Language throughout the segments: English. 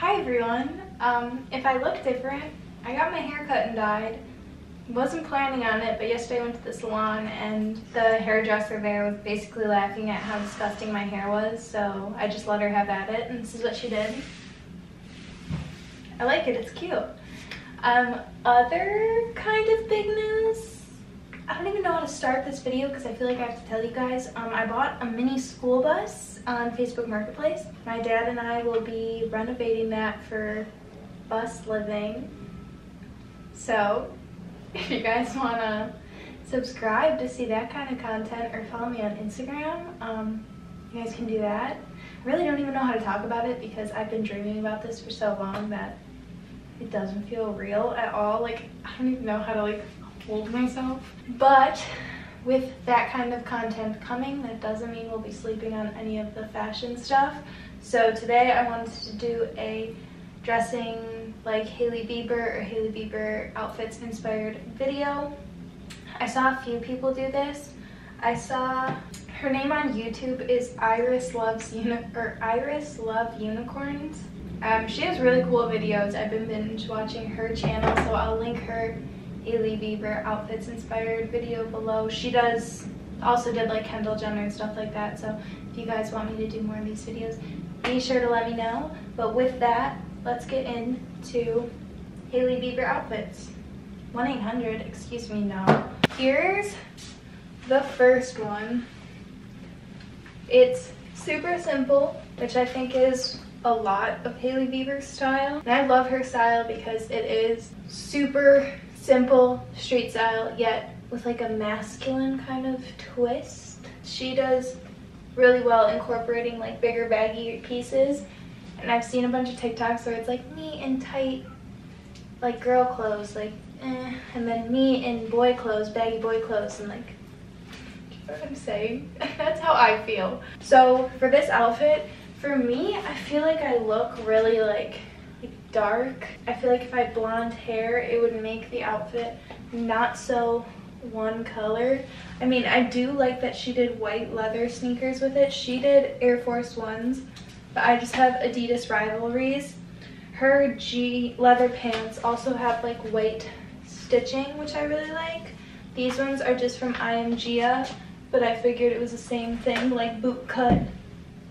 Hi everyone. Um, if I look different, I got my hair cut and dyed. Wasn't planning on it, but yesterday I went to the salon and the hairdresser there was basically laughing at how disgusting my hair was, so I just let her have at it, and this is what she did. I like it, it's cute. Um, other kind of big news, I don't even know how to start this video because I feel like I have to tell you guys. Um, I bought a mini school bus on Facebook Marketplace. My dad and I will be renovating that for bus living. So if you guys want to subscribe to see that kind of content or follow me on Instagram, um, you guys can do that. I really don't even know how to talk about it because I've been dreaming about this for so long that it doesn't feel real at all. Like, I don't even know how to like hold myself. But with that kind of content coming, that doesn't mean we'll be sleeping on any of the fashion stuff. So today I wanted to do a dressing like Hailey Bieber or Hailey Bieber outfits inspired video. I saw a few people do this. I saw her name on YouTube is Iris Loves Uni or Iris Love Unicorns. Um, she has really cool videos. I've been binge watching her channel, so I'll link her Hailey Bieber outfits inspired video below. She does also did like Kendall Jenner and stuff like that. So if you guys want me to do more of these videos, be sure to let me know. But with that, let's get into Hailey Bieber outfits. 1-800, excuse me, no. Here's the first one. It's super simple, which I think is a lot of Hailey Bieber's style. And I love her style because it is super simple street style yet with like a masculine kind of twist. She does really well incorporating like bigger baggy pieces and I've seen a bunch of TikToks where it's like me in tight like girl clothes like eh, and then me in boy clothes, baggy boy clothes and like you know what I'm saying? That's how I feel. So for this outfit, for me, I feel like I look really like dark. I feel like if I had blonde hair, it would make the outfit not so one color. I mean, I do like that she did white leather sneakers with it. She did Air Force Ones, but I just have Adidas Rivalries. Her G leather pants also have like white stitching, which I really like. These ones are just from IMGA, but I figured it was the same thing, like boot cut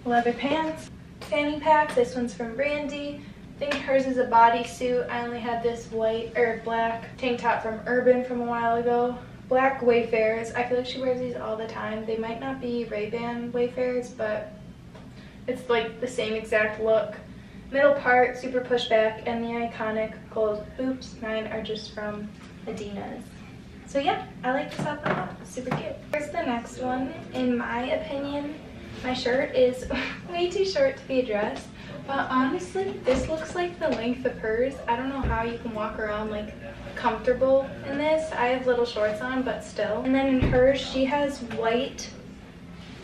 leather pants. Fanny pack, this one's from Brandy. I think hers is a bodysuit. I only had this white or black tank top from Urban from a while ago. Black Wayfarers. I feel like she wears these all the time. They might not be Ray-Ban Wayfarers, but it's like the same exact look. Middle part, super pushback, and the iconic gold hoops. Mine are just from Adidas. So yeah, I like this outfit a lot. Super cute. Here's the next one. In my opinion, my shirt is way too short to be a dress. But honestly, this looks like the length of hers. I don't know how you can walk around like comfortable in this. I have little shorts on, but still. And then in hers, she has white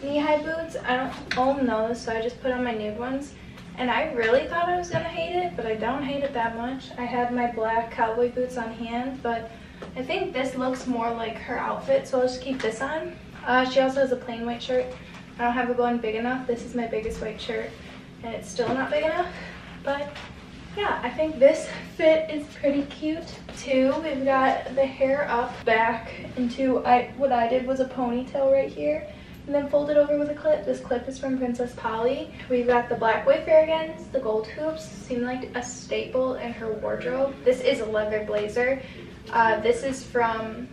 knee-high boots. I don't own those, so I just put on my nude ones. And I really thought I was gonna hate it, but I don't hate it that much. I had my black cowboy boots on hand, but I think this looks more like her outfit, so I'll just keep this on. Uh, she also has a plain white shirt. I don't have a one big enough. This is my biggest white shirt and it's still not big enough. But yeah, I think this fit is pretty cute too. We've got the hair up back into, I what I did was a ponytail right here and then folded over with a clip. This clip is from Princess Polly. We've got the black again, the gold hoops, seem like a staple in her wardrobe. This is a leather blazer. Uh, this is from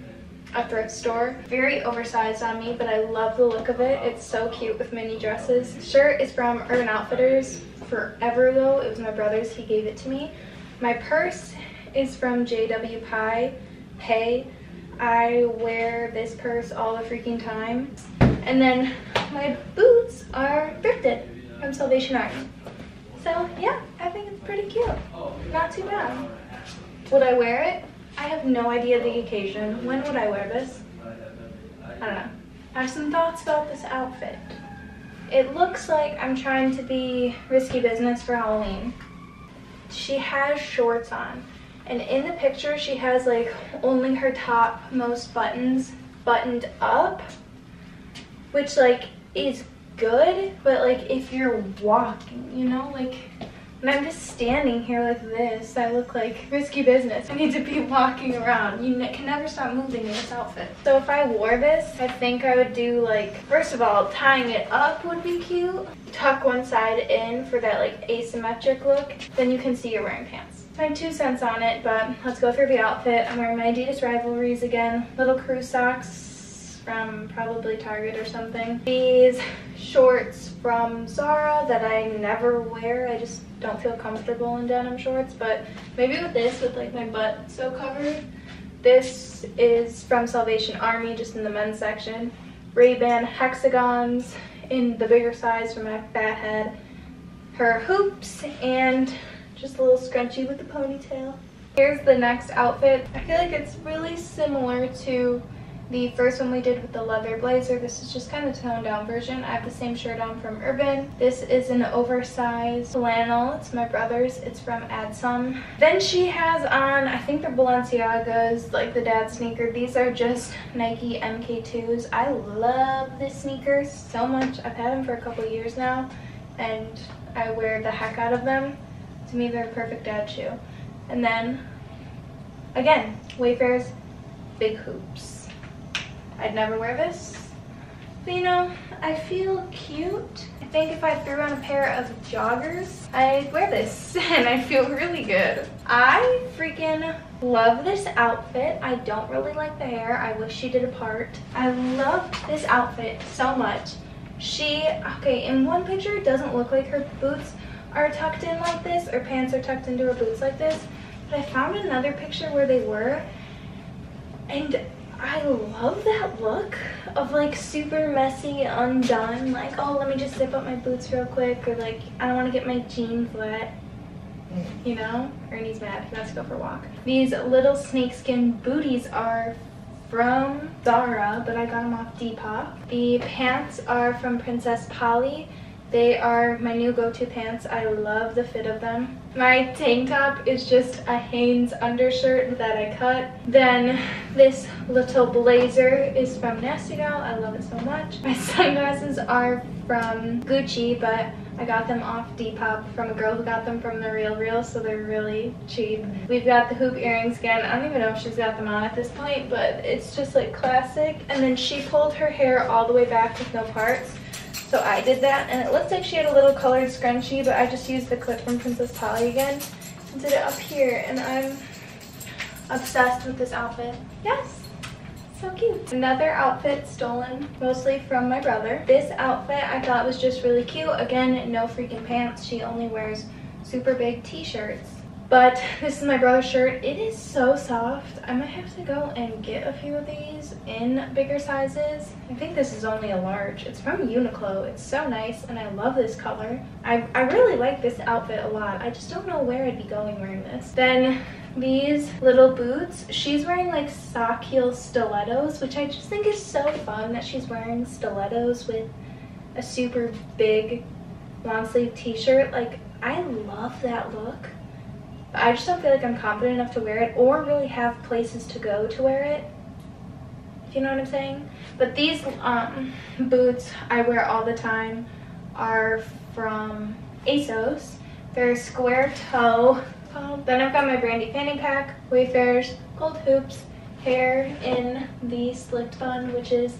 a thrift store. Very oversized on me, but I love the look of it. It's so cute with mini dresses. Shirt is from Urban Outfitters forever though. It was my brother's, he gave it to me. My purse is from JW Pie Pay. I wear this purse all the freaking time. And then my boots are thrifted from Salvation Army. So yeah, I think it's pretty cute. Not too bad. Would I wear it? I have no idea the occasion. When would I wear this? I don't know. I have some thoughts about this outfit. It looks like I'm trying to be risky business for Halloween. She has shorts on. And in the picture, she has like only her top most buttons buttoned up. Which like is good, but like if you're walking, you know, like And I'm just standing here like this. I look like risky business. I need to be walking around. You can never stop moving in this outfit. So if I wore this, I think I would do like, first of all, tying it up would be cute. Tuck one side in for that like asymmetric look. Then you can see you're wearing pants. My two cents on it, but let's go through the outfit. I'm wearing my Adidas Rivalries again. Little crew socks, from probably Target or something. These shorts from Zara that I never wear. I just don't feel comfortable in denim shorts, but maybe with this, with like my butt so covered. This is from Salvation Army, just in the men's section. Ray-Ban hexagons in the bigger size for my fat head. Her hoops and just a little scrunchie with the ponytail. Here's the next outfit. I feel like it's really similar to the first one we did with the leather blazer. This is just kind of toned down version. I have the same shirt on from Urban. This is an oversized flannel. It's my brother's. It's from Adsum. Then she has on, I think they're Balenciagas, like the dad sneaker. These are just Nike MK2s. I love this sneaker so much. I've had them for a couple years now and I wear the heck out of them. To me, they're a perfect dad shoe. And then, again, Wayfarer's big hoops. I'd never wear this. But you know, I feel cute. I think if I threw on a pair of joggers, I'd wear this and I feel really good. I freaking love this outfit. I don't really like the hair. I wish she did a part. I love this outfit so much. She, okay, in one picture it doesn't look like her boots are tucked in like this or pants are tucked into her boots like this. But I found another picture where they were and I love that look of like super messy, undone. Like, oh, let me just zip up my boots real quick. Or like, I don't want to get my jeans wet. You know? Ernie's mad. He wants to go for a walk. These little snakeskin booties are from Zara, but I got them off Depop. The pants are from Princess Polly. They are my new go-to pants. I love the fit of them. My tank top is just a Hanes undershirt that I cut. Then this little blazer is from Nasty Gal. I love it so much. My sunglasses are from Gucci, but I got them off Depop from a girl who got them from the Real Real, so they're really cheap. We've got the hoop earrings again. I don't even know if she's got them on at this point, but it's just like classic. And then she pulled her hair all the way back with no parts. So I did that, and it looks like she had a little colored scrunchie, but I just used the clip from Princess Polly again and did it up here, and I'm obsessed with this outfit. Yes, so cute. Another outfit stolen mostly from my brother. This outfit I thought was just really cute. Again, no freaking pants. She only wears super big t-shirts. But this is my brother's shirt. It is so soft. I might have to go and get a few of these in bigger sizes. I think this is only a large. It's from Uniqlo. It's so nice and I love this color. I, I really like this outfit a lot. I just don't know where I'd be going wearing this. Then these little boots. She's wearing like sock heel stilettos, which I just think is so fun that she's wearing stilettos with a super big long sleeve t-shirt. Like I love that look. I just don't feel like I'm confident enough to wear it or really have places to go to wear it. If you know what I'm saying? But these um, boots I wear all the time are from ASOS. They're square toe. Then I've got my Brandy fanny pack, Wayfarers, gold hoops, hair in the slicked bun, which is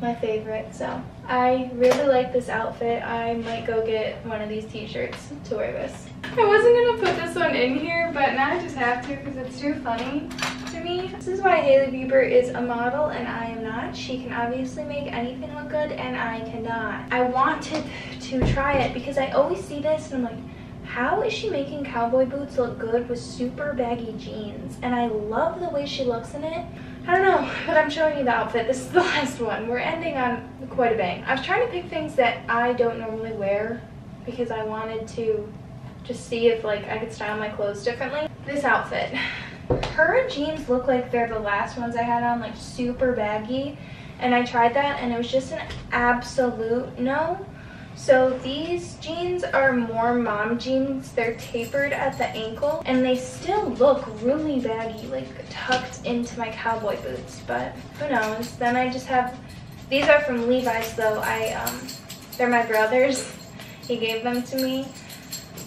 my favorite. So I really like this outfit. I might go get one of these t-shirts to wear this. I wasn't gonna put this one in here, but now I just have to because it's too funny to me. This is why Hailey Bieber is a model and I am not. She can obviously make anything look good and I cannot. I wanted to try it because I always see this and I'm like, how is she making cowboy boots look good with super baggy jeans? And I love the way she looks in it. I don't know, but I'm showing you the outfit. This is the last one. We're ending on quite a bang. I was trying to pick things that I don't normally wear because I wanted to just see if like I could style my clothes differently. This outfit. Her jeans look like they're the last ones I had on, like super baggy. And I tried that and it was just an absolute no. So these jeans are more mom jeans. They're tapered at the ankle and they still look really baggy, like tucked into my cowboy boots, but who knows. Then I just have, these are from Levi's though. I, um, they're my brother's. He gave them to me.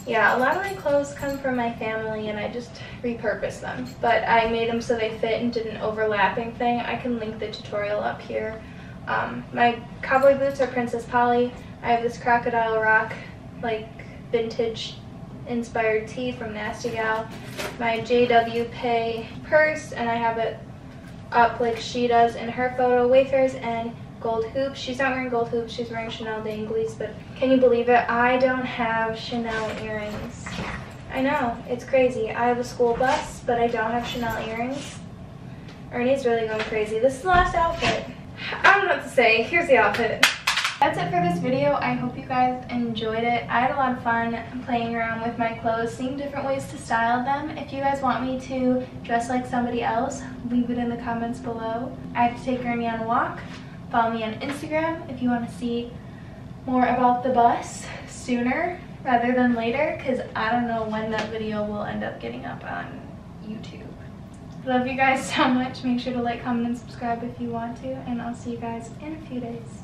Yeah, a lot of my clothes come from my family and I just repurpose them. But I made them so they fit and did an overlapping thing. I can link the tutorial up here. Um, my cowboy boots are Princess Polly. I have this Crocodile Rock, like, vintage inspired tee from Nasty Gal. My JW PEI purse, and I have it up like she does in her photo. Wayfarers and gold hoops. She's not wearing gold hoops, she's wearing Chanel d'Angleys, but can you believe it? I don't have Chanel earrings. I know, it's crazy. I have a school bus, but I don't have Chanel earrings. Ernie's really going crazy. This is the last outfit. I don't know what to say. Here's the outfit. That's it for this video. I hope you guys enjoyed it. I had a lot of fun playing around with my clothes, seeing different ways to style them. If you guys want me to dress like somebody else, leave it in the comments below. I have to take Ernie on a walk. Follow me on Instagram if you want to see more about the bus sooner rather than later because I don't know when that video will end up getting up on YouTube. Love you guys so much. Make sure to like, comment, and subscribe if you want to, and I'll see you guys in a few days.